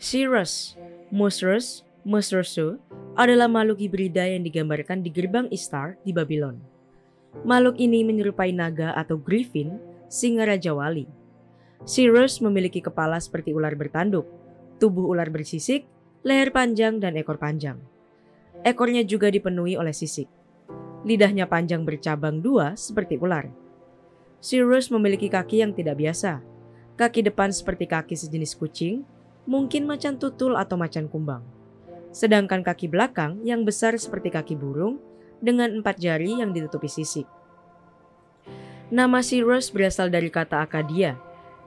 Cirrus, Musrus, Musrusu adalah makhluk hibrida yang digambarkan di gerbang Istar di Babylon. Makhluk ini menyerupai naga atau griffin, singa Raja Wali. Cirrus memiliki kepala seperti ular bertanduk, tubuh ular bersisik, leher panjang, dan ekor panjang. Ekornya juga dipenuhi oleh sisik. Lidahnya panjang bercabang dua seperti ular. Cirrus memiliki kaki yang tidak biasa. Kaki depan seperti kaki sejenis kucing, mungkin macan tutul atau macan kumbang. Sedangkan kaki belakang yang besar seperti kaki burung dengan empat jari yang ditutupi sisik. Nama Cirrus berasal dari kata Akadia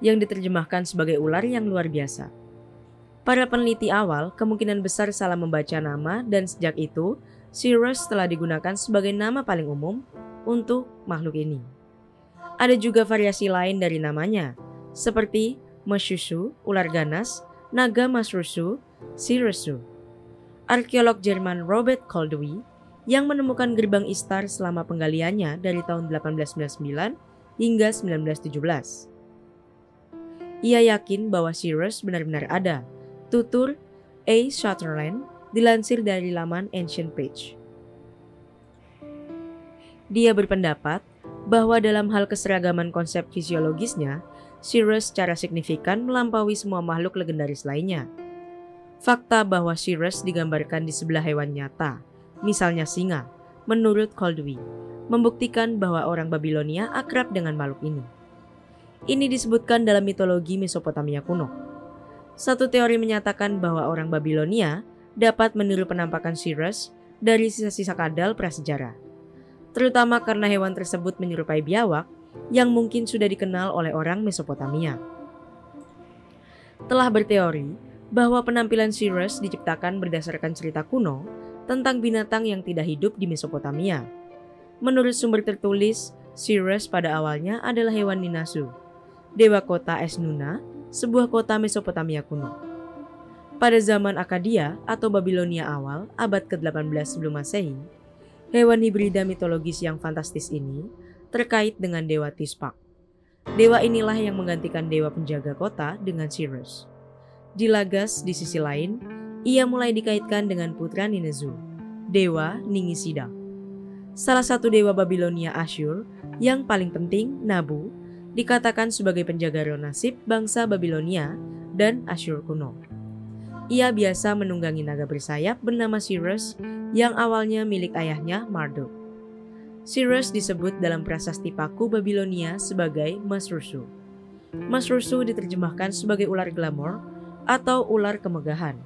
yang diterjemahkan sebagai ular yang luar biasa. Para peneliti awal kemungkinan besar salah membaca nama dan sejak itu Cirrus telah digunakan sebagai nama paling umum untuk makhluk ini. Ada juga variasi lain dari namanya, seperti Meshusu, ular ganas, naga Masrusu, Sirusu. Arkeolog Jerman Robert Koldewey yang menemukan gerbang Istar selama penggaliannya dari tahun 1899 hingga 1917. Ia yakin bahwa Sirius benar-benar ada. Tutur A. Sutherland dilansir dari laman Ancient Page. Dia berpendapat bahwa dalam hal keseragaman konsep fisiologisnya, Sirius secara signifikan melampaui semua makhluk legendaris lainnya. Fakta bahwa Sirius digambarkan di sebelah hewan nyata, misalnya singa, menurut Coldwell, membuktikan bahwa orang Babilonia akrab dengan makhluk ini. Ini disebutkan dalam mitologi Mesopotamia kuno. Satu teori menyatakan bahwa orang Babilonia dapat meniru penampakan Sirius dari sisa-sisa kadal prasejarah. Terutama karena hewan tersebut menyerupai biawak yang mungkin sudah dikenal oleh orang Mesopotamia. Telah berteori bahwa penampilan Sirius diciptakan berdasarkan cerita kuno tentang binatang yang tidak hidup di Mesopotamia. Menurut sumber tertulis, Sirius pada awalnya adalah hewan Ninasu, dewa kota Esnuna, sebuah kota Mesopotamia kuno. Pada zaman Akadia atau Babilonia awal, abad ke-18 sebelum Masehi, hewan hibrida mitologis yang fantastis ini terkait dengan Dewa Tispak. Dewa inilah yang menggantikan Dewa penjaga kota dengan Sirius. Di Lagas, di sisi lain, ia mulai dikaitkan dengan putra Ninezu, Dewa Ningisida. Salah satu dewa Babilonia Asyur yang paling penting, Nabu, dikatakan sebagai penjaga nasib bangsa Babilonia dan Asyur kuno. Ia biasa menunggangi naga bersayap bernama Sirius yang awalnya milik ayahnya Marduk. Sirius disebut dalam prasasti Paku Babilonia sebagai Masrusu. Masrusu diterjemahkan sebagai ular glamor atau ular kemegahan.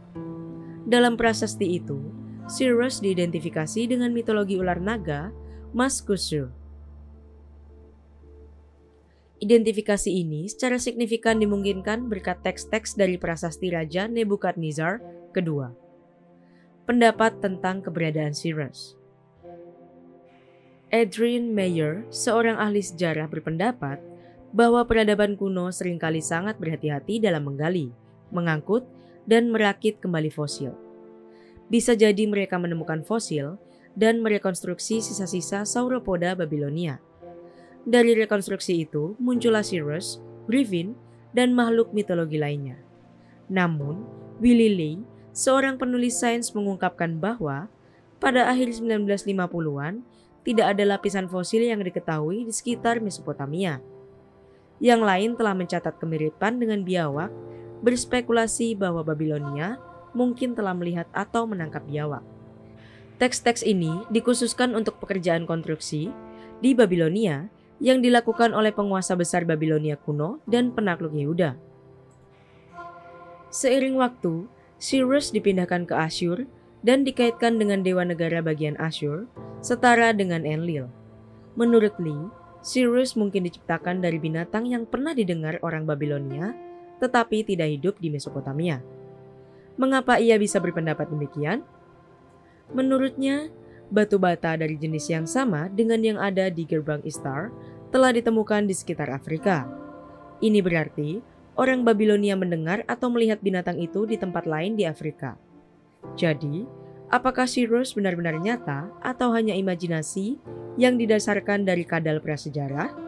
Dalam prasasti itu, Sirius diidentifikasi dengan mitologi ular naga Maskusu. Identifikasi ini secara signifikan dimungkinkan berkat teks-teks dari prasasti Raja Nebukadnezar kedua. Pendapat tentang keberadaan Sirius. Adrian Mayer, seorang ahli sejarah berpendapat bahwa peradaban kuno sering kali sangat berhati-hati dalam menggali, mengangkut, dan merakit kembali fosil. Bisa jadi mereka menemukan fosil dan merekonstruksi sisa-sisa sauropoda Babilonia. Dari rekonstruksi itu muncullah Sirius, Griffin, dan makhluk mitologi lainnya. Namun, Willie Lee, seorang penulis sains mengungkapkan bahwa pada akhir 1950-an, tidak ada lapisan fosil yang diketahui di sekitar Mesopotamia. Yang lain telah mencatat kemiripan dengan biawak, berspekulasi bahwa Babilonia mungkin telah melihat atau menangkap biawak. Teks-teks ini dikhususkan untuk pekerjaan konstruksi di Babilonia yang dilakukan oleh penguasa besar Babilonia kuno dan penakluk Yehuda. Seiring waktu, Cyrus dipindahkan ke Asyur dan dikaitkan dengan dewa negara bagian Asyur, setara dengan Enlil. Menurut Lee, Sirius mungkin diciptakan dari binatang yang pernah didengar orang Babilonia, tetapi tidak hidup di Mesopotamia. Mengapa ia bisa berpendapat demikian? Menurutnya, batu bata dari jenis yang sama dengan yang ada di gerbang Istar telah ditemukan di sekitar Afrika. Ini berarti orang Babilonia mendengar atau melihat binatang itu di tempat lain di Afrika. Jadi, apakah Sirius benar-benar nyata atau hanya imajinasi yang didasarkan dari kadal prasejarah?